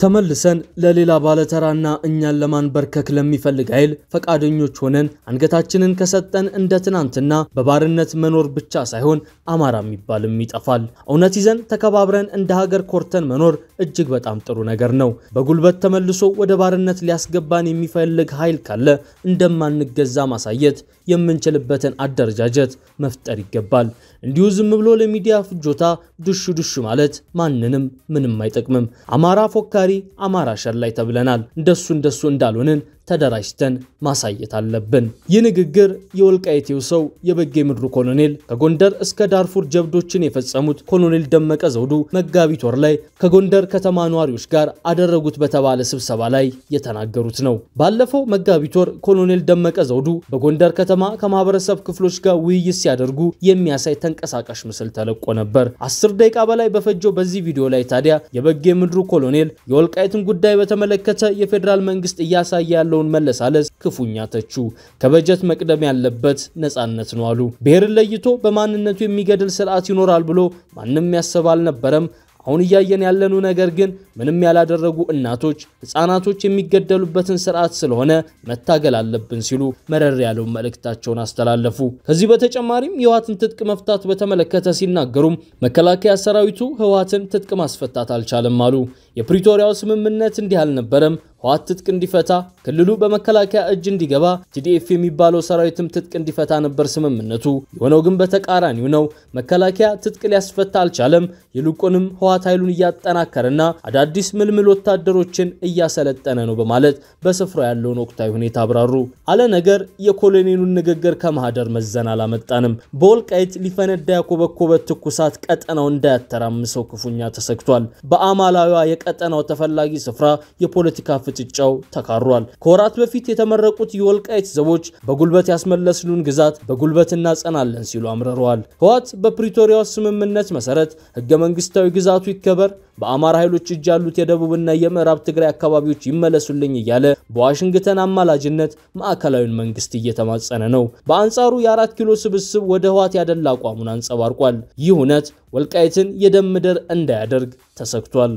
ተመልሰን ለሌላ ባለተራና እኛን ለማንበርከክ ለሚፈልግ ኃይል ፈቃደኞች ሆነን አንገታችንን ከሰጠን እንደ ትናንትና በባርነት መኖር ብቻ ሳይሆን አማራ የሚባልም ይጠፋል። እውነት ይዘን ተከባብረን እንደ ሀገር ኮርተን መኖር እጅግ በጣም ጥሩ ነገር ነው። በጉልበት ተመልሶ ወደ ባርነት ሊያስገባን የሚፈልግ ኃይል ካለ እንደማንገዛ ማሳየት የምንችልበትን አደረጃጀት መፍጠር ይገባል። እንዲሁ ዝም ብሎ ለሚዲያ ፍጆታ ዱሹ ዱሹ ማለት ማንንም ምንም አይጠቅምም። አማራ ፎካሪ አማራ ሸላይ ተብለናል። እንደሱ እንደሱ እንዳልሆንን ተደራጅተን ማሳየት አለብን። ይህ ንግግር የወልቃይቴው ሰው የበጌምድሩ ኮሎኔል ከጎንደር እስከ ዳርፉር ጀብዶችን የፈጸሙት ኮሎኔል ደመቀ ዘውዱ መጋቢት ወር ላይ ከጎንደር ከተማ ነዋሪዎች ጋር አደረጉት በተባለ ስብሰባ ላይ የተናገሩት ነው። ባለፈው መጋቢት ወር ኮሎኔል ደመቀ ዘውዱ በጎንደር ከተማ ከማህበረሰብ ክፍሎች ጋር ውይይት ሲያደርጉ የሚያሳይ ተንቀሳቃሽ ምስል ተለቆ ነበር። አስር ደቂቃ በላይ በፈጀው በዚህ ቪዲዮ ላይ ታዲያ የበጌ ምድሩ ኮሎኔል የወልቃይትን ጉዳይ በተመለከተ የፌዴራል መንግስት እያሳየ ያለው መለሳለስ ክፉኛ ተቹ። ከበጀት መቅደም ያለበት ነጻነት ነው አሉ። ብሔርን ለይቶ በማንነቱ የሚገድል ስርዓት ይኖራል ብሎ ማንም ያሰብ አልነበረም። አሁን እያየን ያለነው ነገር ግን ምንም ያላደረጉ እናቶች፣ ህፃናቶች የሚገደሉበትን ስርዓት ስለሆነ መታገል አለብን ሲሉ መረር ያለው መልእክታቸውን አስተላለፉ። ከዚህ በተጨማሪም የህወሓትን ትጥቅ መፍታት በተመለከተ ሲናገሩም መከላከያ ሰራዊቱ ህወሓትን ትጥቅ ማስፈታት አልቻለም አሉ። የፕሪቶሪያው ስምምነት እንዲህ አልነበረም። ህወሓት ትጥቅ እንዲፈታ ክልሉ በመከላከያ እጅ እንዲገባ ቲዲኤፍ የሚባለው ሰራዊትም ትጥቅ እንዲፈታ ነበር ስምምነቱ። የሆነው ግን በተቃራኒው ነው። መከላከያ ትጥቅ ሊያስፈታ አልቻለም። ይልቁንም ህወሓት ኃይሉን እያጠናከረና አዳዲስ ምልምል ወታደሮችን እያሰለጠነ ነው በማለት በስፍራው ያለውን ወቅታዊ ሁኔታ አብራሩ። አለ ነገር የኮሎኔሉን ንግግር ከማህደር መዘን አላመጣንም። በወልቃይት ሊፈነዳ ያኮበኮበ ትኩሳት ቀጠናው እንዳያተራምሰው ክፉኛ ተሰግቷል። በአማላዊዋ የቀጠናው ተፈላጊ ስፍራ የፖለቲካ ፍጥጫው ተካሯል። ከወራት በፊት የተመረቁት የወልቃይት ዘቦች በጉልበት ያስመለስሉን ግዛት በጉልበት እናጸናለን ሲሉ አምርረዋል። ህወሓት በፕሪቶሪያው ስምምነት መሰረት ህገ መንግስታዊ ግዛቱ ይከበር፣ በአማራ ኃይሎች እጅ ያሉት የደቡብና የምዕራብ ትግራይ አካባቢዎች ይመለሱልኝ እያለ በዋሽንግተን አማላጅነት ማዕከላዊን መንግስት እየተማጸነ ነው። በአንጻሩ የአራት ኪሎ ስብስብ ወደ ህወሓት ያደላ አቋሙን አንጸባርቋል። ይህ እውነት ወልቃይትን የደም ምድር እንዳያደርግ ተሰግቷል።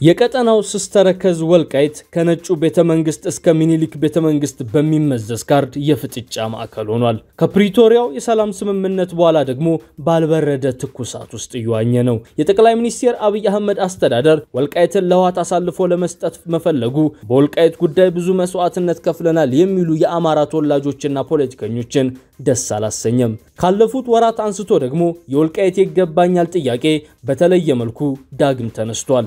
የቀጠናው ስስተረከዝ ወልቃይት ከነጩ ቤተ መንግስት እስከ ሚኒሊክ ቤተ መንግስት በሚመዘዝ ካርድ የፍጥጫ ማዕከል ሆኗል። ከፕሪቶሪያው የሰላም ስምምነት በኋላ ደግሞ ባልበረደ ትኩሳት ውስጥ እየዋኘ ነው። የጠቅላይ ሚኒስትር አብይ አህመድ አስተዳደር ወልቃይትን ለህወሓት አሳልፎ ለመስጠት መፈለጉ በወልቃይት ጉዳይ ብዙ መስዋዕትነት ከፍለናል የሚሉ የአማራ ተወላጆችና ፖለቲከኞችን ደስ አላሰኘም። ካለፉት ወራት አንስቶ ደግሞ የወልቃይት ይገባኛል ጥያቄ በተለየ መልኩ ዳግም ተነስቷል።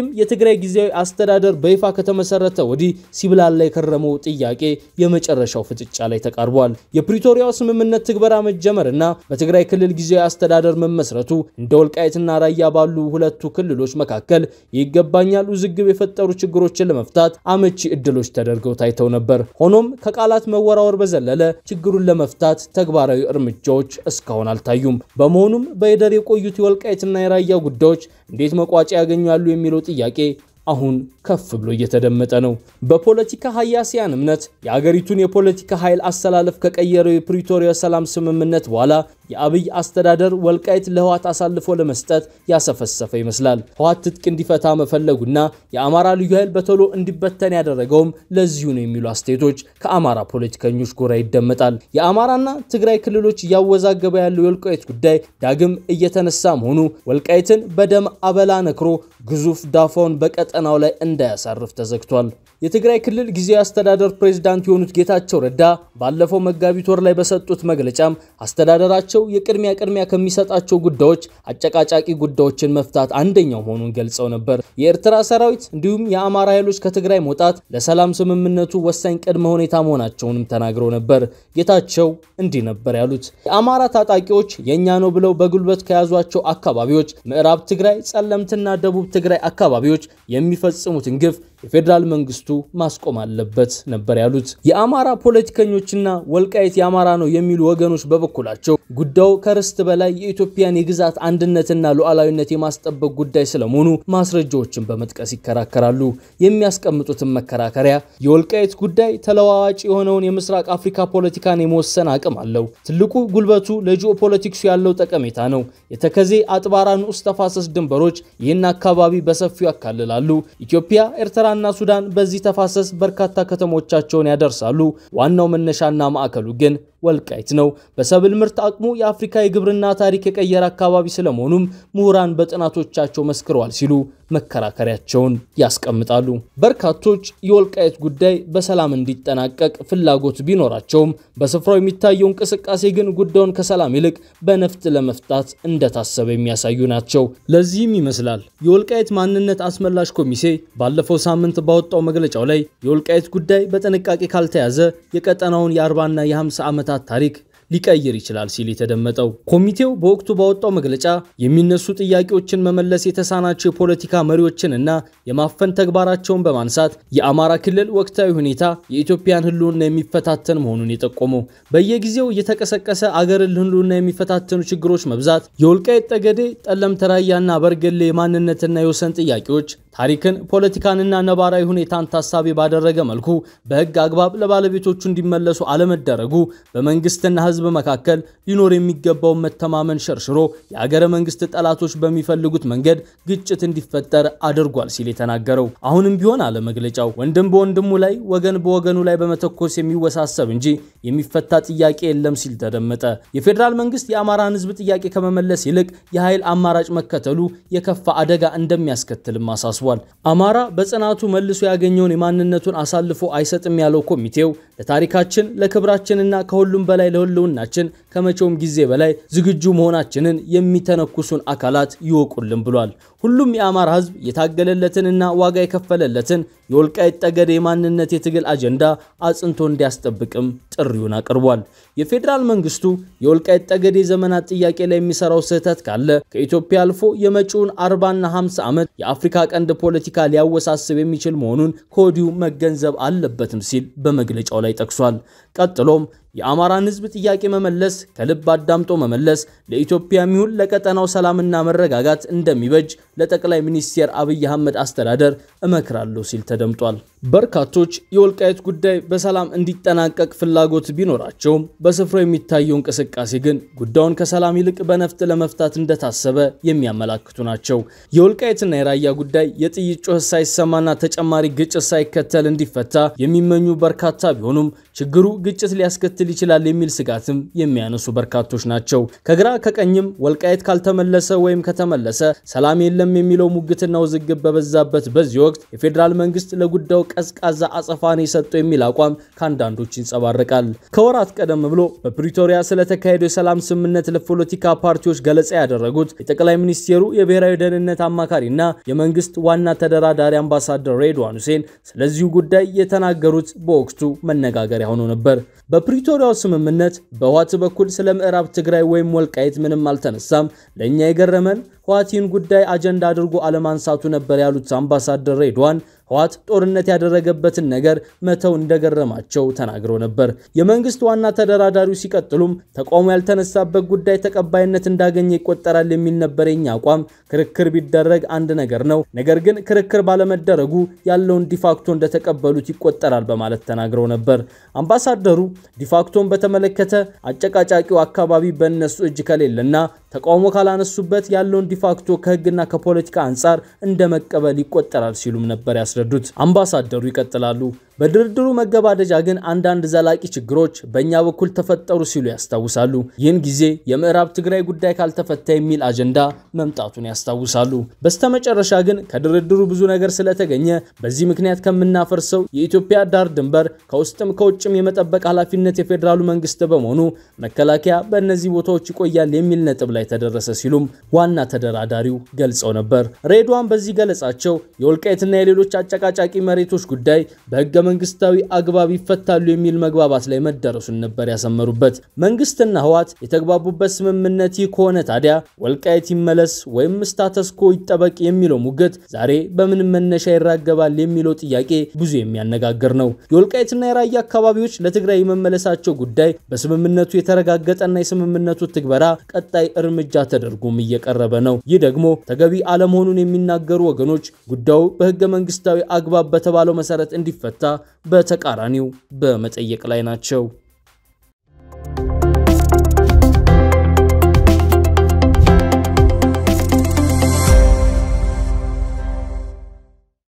በተለይም የትግራይ ጊዜያዊ አስተዳደር በይፋ ከተመሰረተ ወዲህ ሲብላላ የከረመው ጥያቄ የመጨረሻው ፍጥጫ ላይ ተቃርቧል። የፕሪቶሪያው ስምምነት ትግበራ መጀመርና በትግራይ ክልል ጊዜያዊ አስተዳደር መመስረቱ እንደ ወልቃይትና ራያ ባሉ ሁለቱ ክልሎች መካከል ይገባኛል ውዝግብ የፈጠሩ ችግሮችን ለመፍታት አመቺ እድሎች ተደርገው ታይተው ነበር። ሆኖም ከቃላት መወራወር በዘለለ ችግሩን ለመፍታት ተግባራዊ እርምጃዎች እስካሁን አልታዩም። በመሆኑም በሂደር የቆዩት የወልቃይትና የራያ ጉዳዮች እንዴት መቋጫ ያገኛሉ የሚለው ጥያቄ አሁን ከፍ ብሎ እየተደመጠ ነው። በፖለቲካ ሀያሲያን እምነት የአገሪቱን የፖለቲካ ኃይል አሰላለፍ ከቀየረው የፕሪቶሪያ ሰላም ስምምነት በኋላ የአብይ አስተዳደር ወልቃይት ለህወሓት አሳልፎ ለመስጠት ያሰፈሰፈ ይመስላል። ህወሓት ትጥቅ እንዲፈታ መፈለጉና የአማራ ልዩ ኃይል በቶሎ እንዲበተን ያደረገውም ለዚሁ ነው የሚሉ አስተያየቶች ከአማራ ፖለቲከኞች ጎራ ይደመጣል። የአማራና ትግራይ ክልሎች እያወዛገበ ያለው የወልቃይት ጉዳይ ዳግም እየተነሳ መሆኑ ወልቃይትን በደም አበላ ነክሮ ግዙፍ ዳፋውን በቀጠናው ላይ እንዳያሳርፍ ተዘግቷል። የትግራይ ክልል ጊዜያዊ አስተዳደር ፕሬዝዳንት የሆኑት ጌታቸው ረዳ ባለፈው መጋቢት ወር ላይ በሰጡት መግለጫም አስተዳደራቸው የቅድሚያ ቅድሚያ ከሚሰጣቸው ጉዳዮች አጨቃጫቂ ጉዳዮችን መፍታት አንደኛው መሆኑን ገልጸው ነበር። የኤርትራ ሰራዊት እንዲሁም የአማራ ኃይሎች ከትግራይ መውጣት ለሰላም ስምምነቱ ወሳኝ ቅድመ ሁኔታ መሆናቸውንም ተናግረው ነበር። ጌታቸው እንዲህ ነበር ያሉት። የአማራ ታጣቂዎች የእኛ ነው ብለው በጉልበት ከያዟቸው አካባቢዎች ምዕራብ ትግራይ፣ ጸለምትና ደቡብ ትግራይ አካባቢዎች የሚፈጽሙትን ግፍ የፌዴራል መንግስቱ ማስቆም አለበት ነበር ያሉት። የአማራ ፖለቲከኞችና ወልቃይት የአማራ ነው የሚሉ ወገኖች በበኩላቸው ጉዳዩ ከርስት በላይ የኢትዮጵያን የግዛት አንድነትና ሉዓላዊነት የማስጠበቅ ጉዳይ ስለመሆኑ ማስረጃዎችን በመጥቀስ ይከራከራሉ። የሚያስቀምጡትን መከራከሪያ የወልቃይት ጉዳይ ተለዋዋጭ የሆነውን የምስራቅ አፍሪካ ፖለቲካን የመወሰን አቅም አለው። ትልቁ ጉልበቱ ለጂኦፖለቲክሱ ያለው ጠቀሜታ ነው። የተከዜ አጥባራ ንዑስ ተፋሰስ ድንበሮች ይህን አካባቢ በሰፊው ያካልላሉ። ኢትዮጵያ፣ ኤርትራና ሱዳን በዚህ ተፋሰስ በርካታ ከተሞቻቸውን ያደርሳሉ። ዋናው መነሻና ማዕከሉ ግን ወልቃይት ነው። በሰብል ምርት አቅሙ የአፍሪካ የግብርና ታሪክ የቀየረ አካባቢ ስለመሆኑም ምሁራን በጥናቶቻቸው መስክረዋል ሲሉ መከራከሪያቸውን ያስቀምጣሉ። በርካቶች የወልቃይት ጉዳይ በሰላም እንዲጠናቀቅ ፍላጎት ቢኖራቸውም በስፍራው የሚታየው እንቅስቃሴ ግን ጉዳዩን ከሰላም ይልቅ በነፍጥ ለመፍታት እንደታሰበ የሚያሳዩ ናቸው። ለዚህም ይመስላል የወልቃይት ማንነት አስመላሽ ኮሚቴ ባለፈው ሳምንት ባወጣው መግለጫው ላይ የወልቃይት ጉዳይ በጥንቃቄ ካልተያዘ የቀጠናውን የ40ና የ50 ዓመታት ታሪክ ሊቀይር ይችላል ሲል የተደመጠው። ኮሚቴው በወቅቱ ባወጣው መግለጫ የሚነሱ ጥያቄዎችን መመለስ የተሳናቸው የፖለቲካ መሪዎችን እና የማፈን ተግባራቸውን በማንሳት የአማራ ክልል ወቅታዊ ሁኔታ የኢትዮጵያን ሕልውና የሚፈታተን መሆኑን የጠቆመው በየጊዜው እየተቀሰቀሰ አገርን ሕልውና የሚፈታተኑ ችግሮች መብዛት፣ የወልቃይት ጠገዴ፣ ጠለምት ራያና በርገሌ የማንነትና የወሰን ጥያቄዎች ታሪክን ፖለቲካንና ነባራዊ ሁኔታን ታሳቢ ባደረገ መልኩ በሕግ አግባብ ለባለቤቶቹ እንዲመለሱ አለመደረጉ በመንግስትና ሕዝብ መካከል ሊኖር የሚገባውን መተማመን ሸርሽሮ የአገረ መንግስት ጠላቶች በሚፈልጉት መንገድ ግጭት እንዲፈጠር አድርጓል ሲል የተናገረው አሁንም ቢሆን አለ መግለጫው ወንድም በወንድሙ ላይ ወገን በወገኑ ላይ በመተኮስ የሚወሳሰብ እንጂ የሚፈታ ጥያቄ የለም ሲል ተደመጠ። የፌዴራል መንግስት የአማራን ሕዝብ ጥያቄ ከመመለስ ይልቅ የኃይል አማራጭ መከተሉ የከፋ አደጋ እንደሚያስከትልም አሳስቧል። አማራ በጽናቱ መልሶ ያገኘውን የማንነቱን አሳልፎ አይሰጥም ያለው ኮሚቴው ለታሪካችን ለክብራችንና ከሁሉም በላይ ለህልውናችን ከመቼውም ጊዜ በላይ ዝግጁ መሆናችንን የሚተነኩሱን አካላት ይወቁልን ብሏል። ሁሉም የአማራ ህዝብ የታገለለትንና ዋጋ የከፈለለትን የወልቃይት ጠገዴ የማንነት የትግል አጀንዳ አጽንቶ እንዲያስጠብቅም ጥሪውን አቅርቧል። የፌዴራል መንግስቱ የወልቃይት ጠገዴ ዘመናት ጥያቄ ላይ የሚሰራው ስህተት ካለ ከኢትዮጵያ አልፎ የመጪውን 40ና 50 ዓመት የአፍሪካ ቀንድ ፖለቲካ ሊያወሳስብ የሚችል መሆኑን ከወዲሁ መገንዘብ አለበትም ሲል በመግለጫው ላይ ጠቅሷል። ቀጥሎም የአማራን ህዝብ ጥያቄ መመለስ ከልብ አዳምጦ መመለስ ለኢትዮጵያ የሚሆን ለቀጠናው ሰላምና መረጋጋት እንደሚበጅ ለጠቅላይ ሚኒስትር አብይ አህመድ አስተዳደር እመክራለሁ ሲል ተደምጧል። በርካቶች የወልቃይት ጉዳይ በሰላም እንዲጠናቀቅ ፍላጎት ቢኖራቸውም በስፍራው የሚታየው እንቅስቃሴ ግን ጉዳዩን ከሰላም ይልቅ በነፍጥ ለመፍታት እንደታሰበ የሚያመላክቱ ናቸው። የወልቃይትና የራያ ጉዳይ የጥይት ጩኸት ሳይሰማና ተጨማሪ ግጭት ሳይከተል እንዲፈታ የሚመኙ በርካታ ቢሆኑም ችግሩ ግጭት ሊያስከትል ይችላል የሚል ስጋትም የሚያነሱ በርካቶች ናቸው። ከግራ ከቀኝም ወልቃይት ካልተመለሰ ወይም ከተመለሰ ሰላም የለም የሚለው ሙግትና ውዝግብ በበዛበት በዚህ ወቅት የፌዴራል መንግስት ለጉዳዩ ቀዝቃዛ አጸፋን የሰጠው የሚል አቋም ከአንዳንዶች ይንጸባረቃል። ከወራት ቀደም ብሎ በፕሪቶሪያ ስለተካሄደው የሰላም ስምምነት ለፖለቲካ ፓርቲዎች ገለጻ ያደረጉት የጠቅላይ ሚኒስቴሩ የብሔራዊ ደህንነት አማካሪና የመንግስት ዋና ተደራዳሪ አምባሳደር ሬድዋን ሁሴን ስለዚሁ ጉዳይ የተናገሩት በወቅቱ መነጋገሪያ ሆኖ ነበር። በፕሪቶሪያው ስምምነት በህወሓት በኩል ስለ ምዕራብ ትግራይ ወይም ወልቃይት ምንም አልተነሳም። ለእኛ የገረመን ይህን ጉዳይ አጀንዳ አድርጎ አለማንሳቱ ነበር ያሉት አምባሳደር ሬድዋን ህወሓት ጦርነት ያደረገበትን ነገር መተው እንደገረማቸው ተናግረው ነበር። የመንግስት ዋና ተደራዳሪው ሲቀጥሉም ተቃውሞ ያልተነሳበት ጉዳይ ተቀባይነት እንዳገኘ ይቆጠራል የሚል ነበር የኛ አቋም። ክርክር ቢደረግ አንድ ነገር ነው፣ ነገር ግን ክርክር ባለመደረጉ ያለውን ዲፋክቶ እንደተቀበሉት ይቆጠራል በማለት ተናግረው ነበር። አምባሳደሩ ዲፋክቶን በተመለከተ አጨቃጫቂው አካባቢ በእነሱ እጅ ከሌለና ተቃውሞ ካላነሱበት ያለውን ዲፋክቶ ከህግና ከፖለቲካ አንጻር እንደ መቀበል ይቆጠራል ሲሉም ነበር ያስረዱት። አምባሳደሩ ይቀጥላሉ። በድርድሩ መገባደጃ ግን አንዳንድ ዘላቂ ችግሮች በእኛ በኩል ተፈጠሩ ሲሉ ያስታውሳሉ። ይህን ጊዜ የምዕራብ ትግራይ ጉዳይ ካልተፈታ የሚል አጀንዳ መምጣቱን ያስታውሳሉ። በስተመጨረሻ ግን ከድርድሩ ብዙ ነገር ስለተገኘ በዚህ ምክንያት ከምናፈርሰው የኢትዮጵያ ዳር ድንበር ከውስጥም ከውጭም የመጠበቅ ኃላፊነት የፌዴራሉ መንግስት በመሆኑ መከላከያ በእነዚህ ቦታዎች ይቆያል የሚል ነጥብ ላይ ተደረሰ ሲሉም ዋና ተደራዳሪው ገልጸው ነበር። ሬድዋን በዚህ ገለጻቸው የወልቃይትና የሌሎች አጨቃጫቂ መሬቶች ጉዳይ በህገ መንግስታዊ አግባብ ይፈታሉ የሚል መግባባት ላይ መደረሱን ነበር ያሰመሩበት። መንግስትና ህወሓት የተግባቡበት ስምምነት ይህ ከሆነ ታዲያ ወልቃይት ይመለስ ወይም ስታተስኮ ይጠበቅ የሚለው ሙግት ዛሬ በምን መነሻ ይራገባል የሚለው ጥያቄ ብዙ የሚያነጋግር ነው። የወልቃይትና የራያ አካባቢዎች ለትግራይ የመመለሳቸው ጉዳይ በስምምነቱ የተረጋገጠና የስምምነቱ ትግበራ ቀጣይ እርምጃ ተደርጎም እየቀረበ ነው። ይህ ደግሞ ተገቢ አለመሆኑን የሚናገሩ ወገኖች ጉዳዩ በህገ መንግስታዊ አግባብ በተባለው መሰረት እንዲፈታ በተቃራኒው በመጠየቅ ላይ ናቸው።